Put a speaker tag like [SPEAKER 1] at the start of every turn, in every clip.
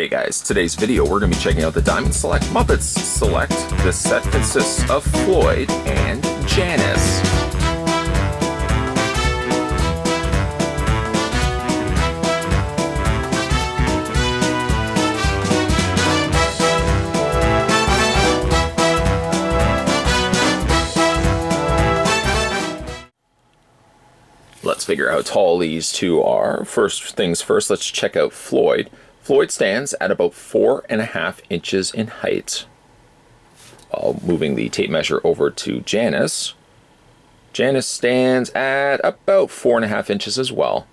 [SPEAKER 1] Hey guys, today's video we're going to be checking out the Diamond Select Muppets Select. This set consists of Floyd and Janice. Let's figure out how tall these two are. First things first, let's check out Floyd. Floyd stands at about four and a half inches in height. While moving the tape measure over to Janice, Janice stands at about four and a half inches as well.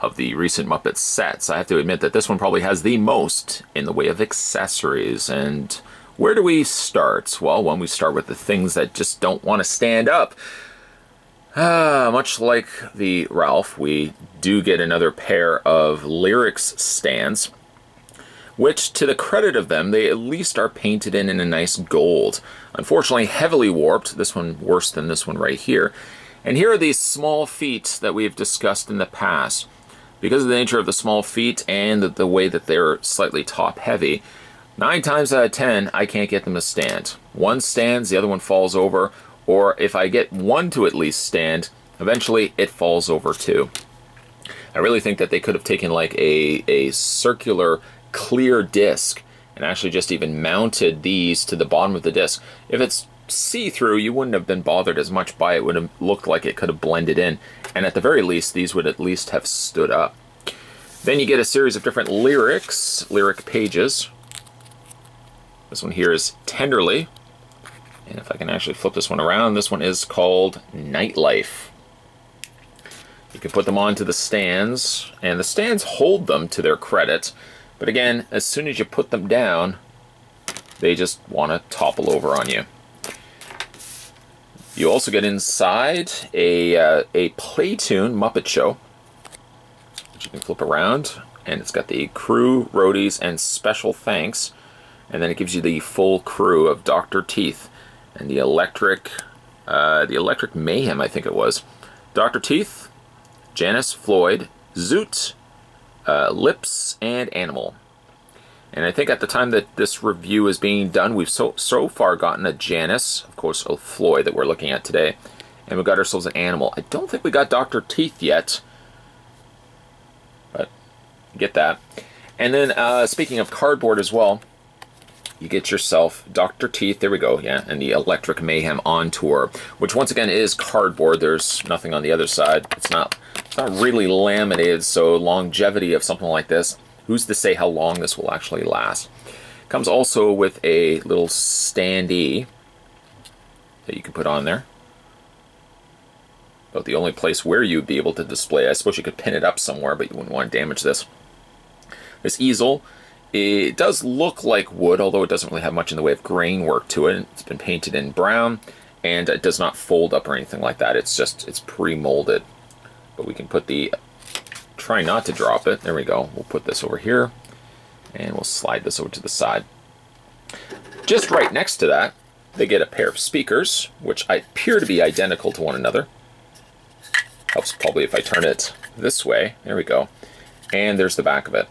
[SPEAKER 1] Of the recent Muppet sets, I have to admit that this one probably has the most in the way of accessories. And where do we start? Well, when we start with the things that just don't want to stand up. Ah, much like the Rowlf, we do get another pair of lyrics stands, which, to the credit of them, they at least are painted in in a nice gold. Unfortunately, heavily warped, this one worse than this one right here. And here are these small feet that we've discussed in the past. Because of the nature of the small feet and the, way that they're slightly top heavy, nine times out of ten, I can't get them to stand. One stands, the other one falls over, or if I get one to at least stand, eventually it falls over too. I really think that they could have taken like a, a circular clear disc and actually just even mounted these to the bottom of the disc. If it's see-through, you wouldn't have been bothered as much by it. it would have looked like it could have blended in. And at the very least, these would at least have stood up. Then you get a series of different lyrics, lyric pages. This one here is Tenderly, and if I can actually flip this one around, this one is called Nightlife. You can put them onto the stands, and the stands hold them to their credit. But again, as soon as you put them down, they just want to topple over on you. You also get inside a, uh, a Playtoon Muppet Show, which you can flip around, and it's got the crew, roadies, and special thanks. And then it gives you the full crew of Dr. Teeth and the electric, uh, the electric mayhem, I think it was. Dr. Teeth, Janice Floyd, Zoot, uh, Lips, and Animal. And I think at the time that this review is being done, we've so, so far gotten a Janice, of course, a Floyd that we're looking at today, and we got ourselves an Animal. I don't think we got Dr. Teeth yet, but get that. And then, uh, speaking of cardboard as well, you get yourself Dr. Teeth, there we go, yeah, and the Electric Mayhem on tour, which once again is cardboard. There's nothing on the other side. It's not, it's not really laminated, so longevity of something like this, who's to say how long this will actually last? Comes also with a little standee that you can put on there. But the only place where you'd be able to display, I suppose you could pin it up somewhere, but you wouldn't want to damage this. This easel it does look like wood, although it doesn't really have much in the way of grain work to it. It's been painted in brown, and it does not fold up or anything like that. It's just, it's pre-molded. But we can put the, try not to drop it. There we go. We'll put this over here, and we'll slide this over to the side. Just right next to that, they get a pair of speakers, which appear to be identical to one another. Helps probably if I turn it this way. There we go. And there's the back of it.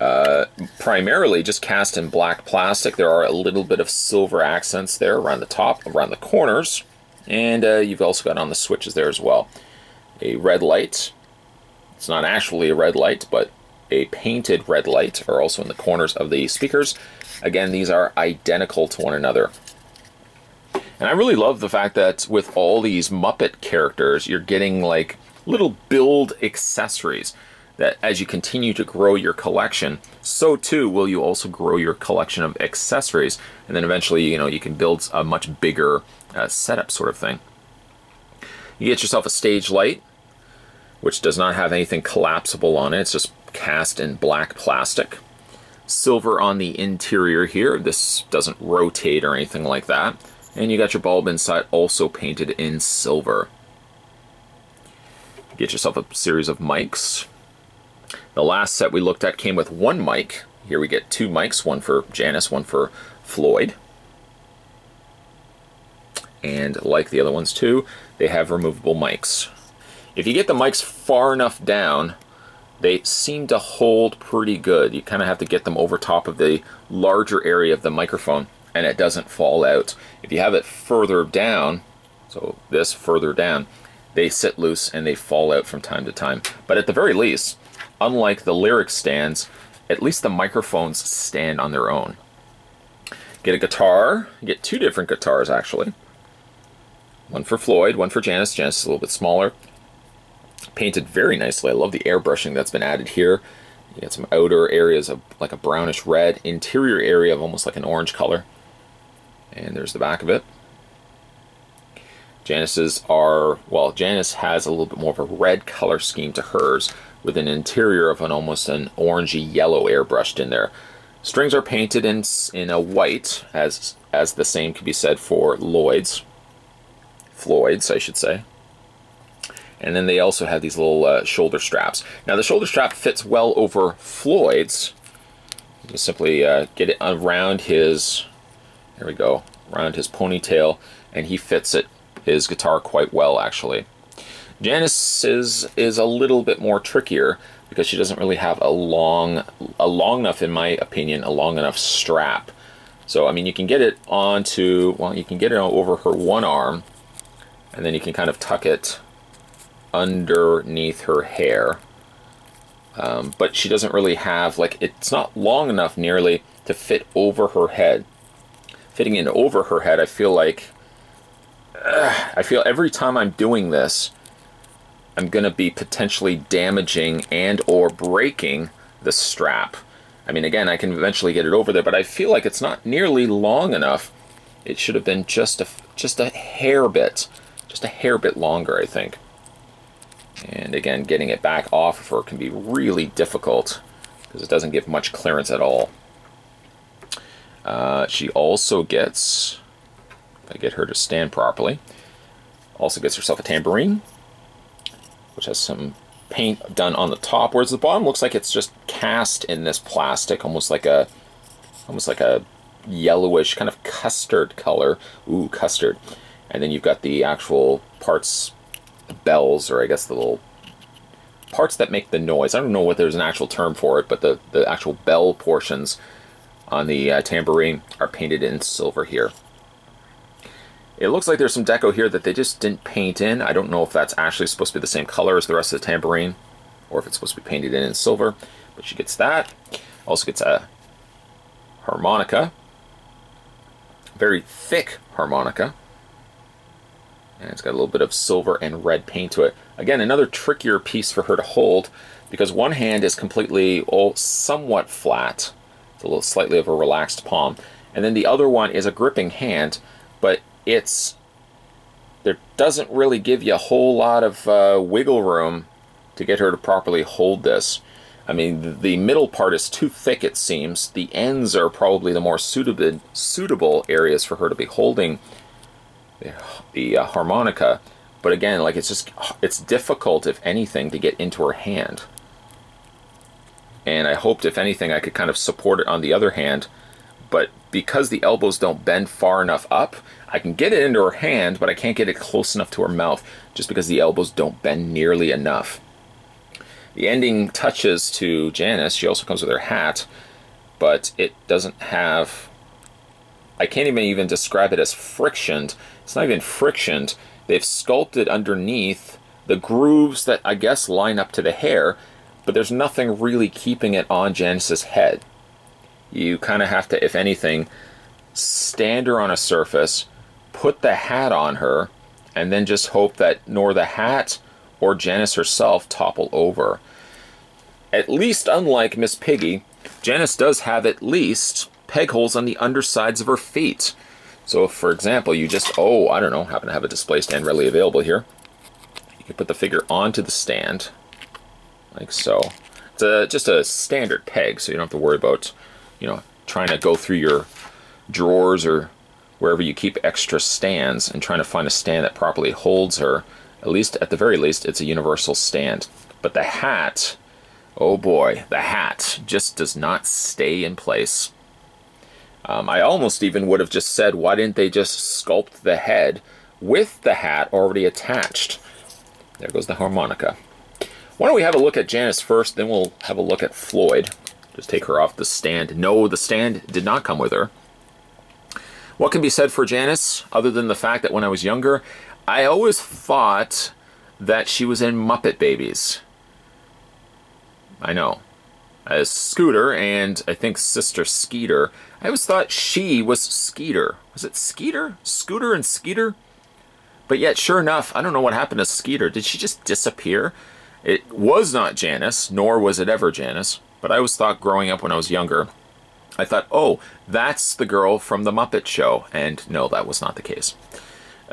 [SPEAKER 1] Uh, primarily just cast in black plastic. There are a little bit of silver accents there around the top, around the corners, and uh, you've also got on the switches there as well. A red light. It's not actually a red light, but a painted red light are also in the corners of the speakers. Again, these are identical to one another. And I really love the fact that with all these Muppet characters, you're getting like little build accessories that as you continue to grow your collection, so too will you also grow your collection of accessories, and then eventually, you know, you can build a much bigger uh, setup sort of thing. You get yourself a stage light, which does not have anything collapsible on it. It's just cast in black plastic. Silver on the interior here. This doesn't rotate or anything like that. And you got your bulb inside also painted in silver. Get yourself a series of mics. The last set we looked at came with one mic. Here we get two mics, one for Janice, one for Floyd. And like the other ones too, they have removable mics. If you get the mics far enough down, they seem to hold pretty good. You kind of have to get them over top of the larger area of the microphone and it doesn't fall out. If you have it further down, so this further down, they sit loose and they fall out from time to time. But at the very least, unlike the lyric stands, at least the microphones stand on their own. Get a guitar, get two different guitars actually. One for Floyd, one for Janice. Janice is a little bit smaller. Painted very nicely. I love the airbrushing that's been added here. You get some outer areas of like a brownish red, interior area of almost like an orange color. And there's the back of it. Janice's are, well, Janice has a little bit more of a red color scheme to hers with an interior of an almost an orangey yellow airbrushed in there. Strings are painted in, in a white, as, as the same could be said for Lloyd's. Floyd's, I should say. And then they also have these little uh, shoulder straps. Now the shoulder strap fits well over Floyd's. Just simply uh, get it around his, there we go, around his ponytail, and he fits it, his guitar quite well actually. Janice is, is a little bit more trickier because she doesn't really have a long, a long enough, in my opinion, a long enough strap. So, I mean, you can get it onto, well, you can get it over her one arm, and then you can kind of tuck it underneath her hair. Um, but she doesn't really have, like, it's not long enough nearly to fit over her head. Fitting in over her head, I feel like, uh, I feel every time I'm doing this, I'm going to be potentially damaging and or breaking the strap. I mean, again, I can eventually get it over there, but I feel like it's not nearly long enough. It should have been just a, just a hair bit, just a hair bit longer, I think. And again, getting it back off of her can be really difficult because it doesn't give much clearance at all. Uh, she also gets, if I get her to stand properly, also gets herself a tambourine, which has some paint done on the top, whereas the bottom looks like it's just cast in this plastic, almost like a, almost like a yellowish kind of custard color. Ooh, custard. And then you've got the actual parts, the bells, or I guess the little parts that make the noise. I don't know what there's an actual term for it, but the, the actual bell portions on the uh, tambourine are painted in silver here. It looks like there's some deco here that they just didn't paint in. I don't know if that's actually supposed to be the same color as the rest of the tambourine or if it's supposed to be painted in in silver. But she gets that. Also gets a harmonica. Very thick harmonica. And it's got a little bit of silver and red paint to it. Again, another trickier piece for her to hold because one hand is completely oh, somewhat flat. It's a little slightly of a relaxed palm. And then the other one is a gripping hand, but it's there doesn't really give you a whole lot of uh, wiggle room to get her to properly hold this. I mean, the middle part is too thick, it seems. The ends are probably the more suitable, suitable areas for her to be holding the, the uh, harmonica. But again, like it's just, it's difficult, if anything, to get into her hand. And I hoped, if anything, I could kind of support it on the other hand. But because the elbows don't bend far enough up, I can get it into her hand, but I can't get it close enough to her mouth just because the elbows don't bend nearly enough. The ending touches to Janice. she also comes with her hat, but it doesn't have. I can't even even describe it as frictioned. It's not even frictioned. They've sculpted underneath the grooves that I guess line up to the hair, but there's nothing really keeping it on Janice's head. You kind of have to, if anything, stand her on a surface, put the hat on her, and then just hope that nor the hat or Janice herself topple over. At least, unlike Miss Piggy, Janice does have at least peg holes on the undersides of her feet. So, if, for example, you just, oh, I don't know, happen to have a display stand readily available here, you can put the figure onto the stand, like so. It's a, just a standard peg, so you don't have to worry about, you know, trying to go through your drawers or wherever you keep extra stands and trying to find a stand that properly holds her. At least, at the very least, it's a universal stand. But the hat, oh boy, the hat just does not stay in place. Um, I almost even would have just said, why didn't they just sculpt the head with the hat already attached? There goes the harmonica. Why don't we have a look at Janice first, then we'll have a look at Floyd. Just take her off the stand. No, the stand did not come with her. What can be said for Janice, other than the fact that when I was younger, I always thought that she was in Muppet Babies. I know. As Scooter and I think Sister Skeeter, I always thought she was Skeeter. Was it Skeeter? Scooter and Skeeter? But yet, sure enough, I don't know what happened to Skeeter. Did she just disappear? It was not Janice, nor was it ever Janice. But I always thought growing up when I was younger, I thought, oh, that's the girl from the Muppet Show. And no, that was not the case.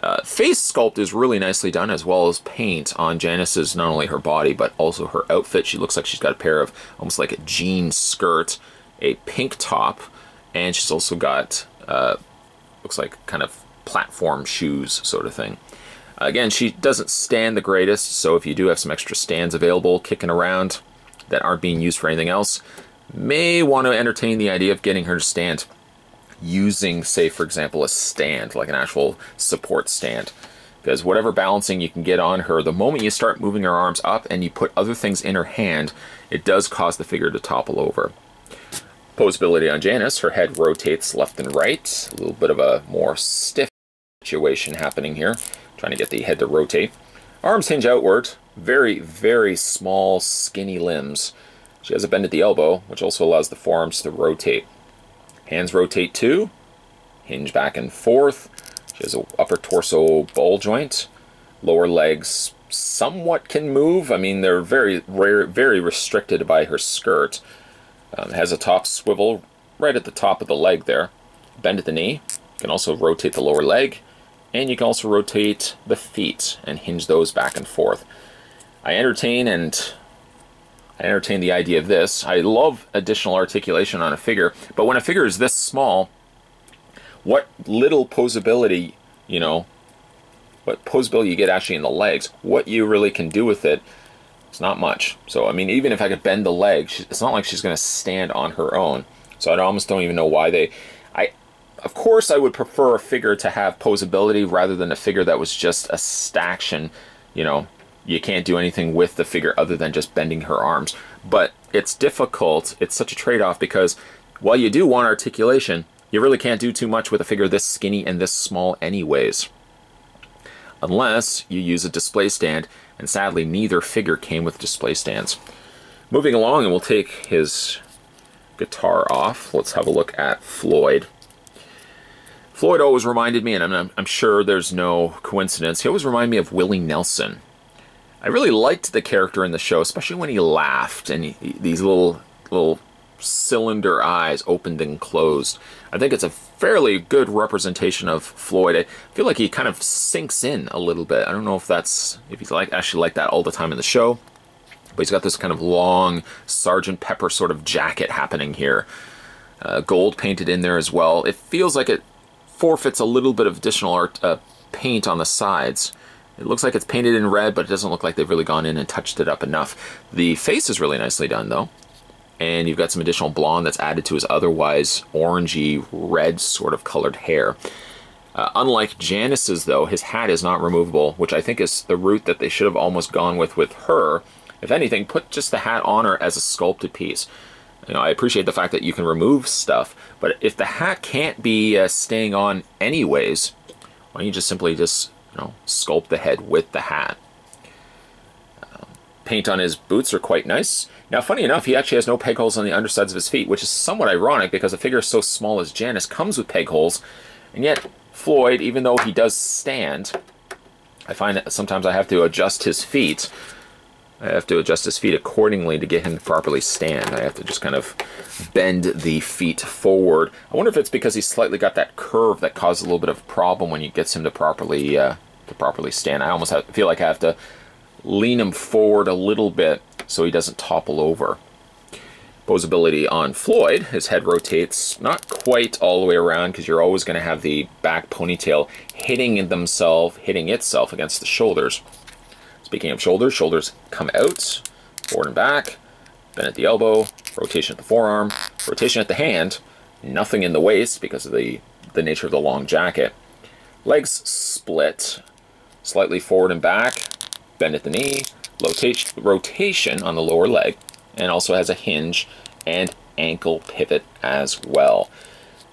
[SPEAKER 1] Uh, face sculpt is really nicely done, as well as paint on Janice's not only her body but also her outfit. She looks like she's got a pair of almost like a jean skirt, a pink top, and she's also got uh, looks like kind of platform shoes sort of thing. Again, she doesn't stand the greatest, so if you do have some extra stands available kicking around that aren't being used for anything else, may want to entertain the idea of getting her to stand using, say, for example, a stand, like an actual support stand. Because whatever balancing you can get on her, the moment you start moving her arms up and you put other things in her hand, it does cause the figure to topple over. Posability on Janice, her head rotates left and right. A little bit of a more stiff situation happening here. Trying to get the head to rotate. Arms hinge outward. Very, very small, skinny limbs. She has a bend at the elbow, which also allows the forearms to rotate. Hands rotate too. Hinge back and forth. She has an upper torso ball joint. Lower legs somewhat can move. I mean, they're very, rare, very restricted by her skirt. Um, has a top swivel right at the top of the leg there. Bend at the knee. You can also rotate the lower leg. And you can also rotate the feet and hinge those back and forth. I entertain and I entertain the idea of this. I love additional articulation on a figure, but when a figure is this small, what little posability, you know, what posability you get actually in the legs, what you really can do with it, it's not much. So, I mean, even if I could bend the leg, it's not like she's going to stand on her own. So I almost don't even know why they... I, Of course, I would prefer a figure to have posability rather than a figure that was just a staction, you know, you can't do anything with the figure other than just bending her arms. But it's difficult. It's such a trade-off because while you do want articulation, you really can't do too much with a figure this skinny and this small anyways. Unless you use a display stand, and sadly neither figure came with display stands. Moving along, and we'll take his guitar off. Let's have a look at Floyd. Floyd always reminded me, and I'm, I'm sure there's no coincidence, he always reminded me of Willie Nelson. I really liked the character in the show, especially when he laughed and he, these little little cylinder eyes opened and closed. I think it's a fairly good representation of Floyd. I feel like he kind of sinks in a little bit. I don't know if that's if he's like actually like that all the time in the show, but he's got this kind of long Sergeant Pepper sort of jacket happening here. Uh, gold painted in there as well. It feels like it forfeits a little bit of additional art uh, paint on the sides. It looks like it's painted in red, but it doesn't look like they've really gone in and touched it up enough. The face is really nicely done, though. And you've got some additional blonde that's added to his otherwise orangey red sort of colored hair. Uh, unlike Janice's, though, his hat is not removable, which I think is the route that they should have almost gone with with her. If anything, put just the hat on her as a sculpted piece. You know, I appreciate the fact that you can remove stuff, but if the hat can't be uh, staying on anyways, why don't you just simply just you know, sculpt the head with the hat. Um, paint on his boots are quite nice. Now, funny enough, he actually has no peg holes on the undersides of his feet, which is somewhat ironic because a figure so small as Janice comes with peg holes, and yet Floyd, even though he does stand, I find that sometimes I have to adjust his feet. I have to adjust his feet accordingly to get him to properly stand. I have to just kind of bend the feet forward. I wonder if it's because he's slightly got that curve that causes a little bit of problem when you gets him to properly uh, to properly stand. I almost have, feel like I have to lean him forward a little bit so he doesn't topple over. Posability on Floyd, his head rotates not quite all the way around because you're always going to have the back ponytail hitting themselves, hitting itself against the shoulders. Speaking of shoulders, shoulders come out, forward and back, bend at the elbow, rotation at the forearm, rotation at the hand, nothing in the waist because of the, the nature of the long jacket. Legs split, slightly forward and back, bend at the knee, rotation on the lower leg, and also has a hinge and ankle pivot as well.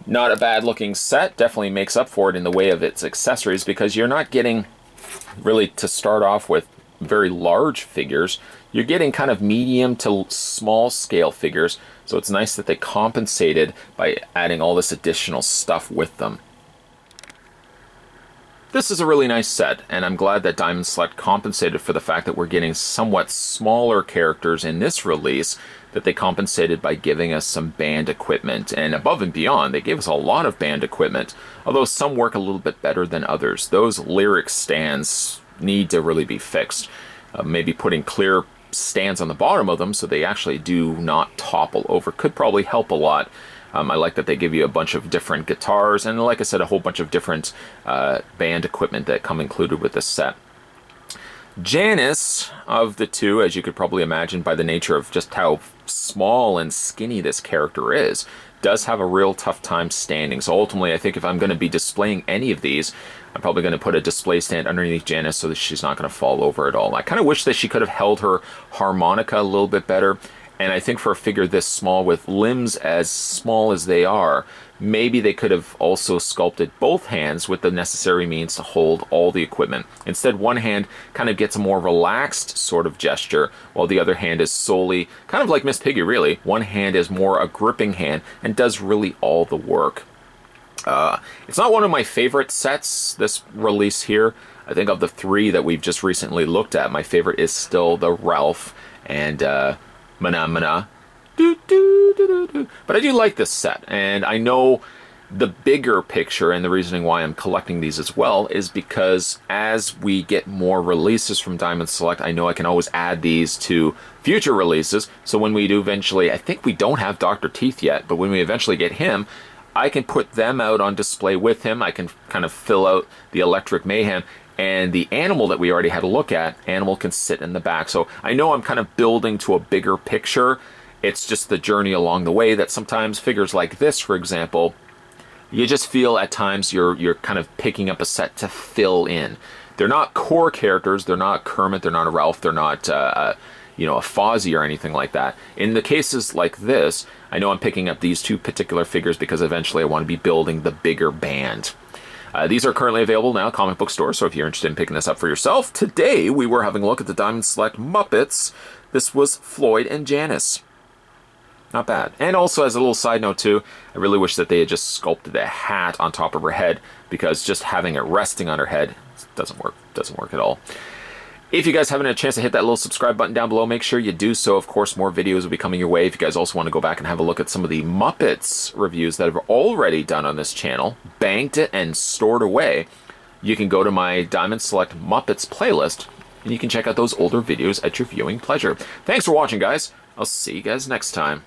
[SPEAKER 1] Not a bad looking set, definitely makes up for it in the way of its accessories because you're not getting really to start off with very large figures. You're getting kind of medium to small scale figures, so it's nice that they compensated by adding all this additional stuff with them. This is a really nice set, and I'm glad that Diamond Select compensated for the fact that we're getting somewhat smaller characters in this release, that they compensated by giving us some band equipment. And above and beyond, they gave us a lot of band equipment, although some work a little bit better than others. Those lyric stands need to really be fixed. Uh, maybe putting clear stands on the bottom of them so they actually do not topple over could probably help a lot. Um, I like that they give you a bunch of different guitars and, like I said, a whole bunch of different uh, band equipment that come included with this set. Janice, of the two, as you could probably imagine by the nature of just how small and skinny this character is, does have a real tough time standing. So ultimately, I think if I'm going to be displaying any of these, I'm probably going to put a display stand underneath Janice so that she's not going to fall over at all. I kind of wish that she could have held her harmonica a little bit better. And I think for a figure this small with limbs as small as they are, maybe they could have also sculpted both hands with the necessary means to hold all the equipment. Instead, one hand kind of gets a more relaxed sort of gesture, while the other hand is solely, kind of like Miss Piggy really, one hand is more a gripping hand and does really all the work. Uh, it's not one of my favorite sets, this release here. I think of the three that we've just recently looked at, my favorite is still the Rowlf and uh, Mahna Mahna. Do, do, do, But I do like this set, and I know the bigger picture and the reasoning why I'm collecting these as well is because as we get more releases from Diamond Select, I know I can always add these to future releases. So when we do eventually, I think we don't have Dr. Teeth yet, but when we eventually get him, I can put them out on display with him. I can kind of fill out the Electric Mayhem, and the animal that we already had a look at, animal can sit in the back. So I know I'm kind of building to a bigger picture. It's just the journey along the way that sometimes figures like this, for example, you just feel at times you're you're kind of picking up a set to fill in. They're not core characters. They're not Kermit. They're not a Rowlf. They're not uh, uh, you know a Fozzie or anything like that. In the cases like this, I know I'm picking up these two particular figures because eventually I want to be building the bigger band. Uh, these are currently available now comic book stores, so if you're interested in picking this up for yourself, today we were having a look at the Diamond Select Muppets. This was Floyd and Janice. Not bad. And also, as a little side note too, I really wish that they had just sculpted a hat on top of her head, because just having it resting on her head doesn't work. Doesn't work at all. If you guys haven't had a chance to hit that little subscribe button down below, make sure you do so. Of course, more videos will be coming your way. If you guys also want to go back and have a look at some of the Muppets reviews that I've already done on this channel, banked it and stored away, you can go to my Diamond Select Muppets playlist, and you can check out those older videos at your viewing pleasure. Thanks for watching, guys. I'll see you guys next time.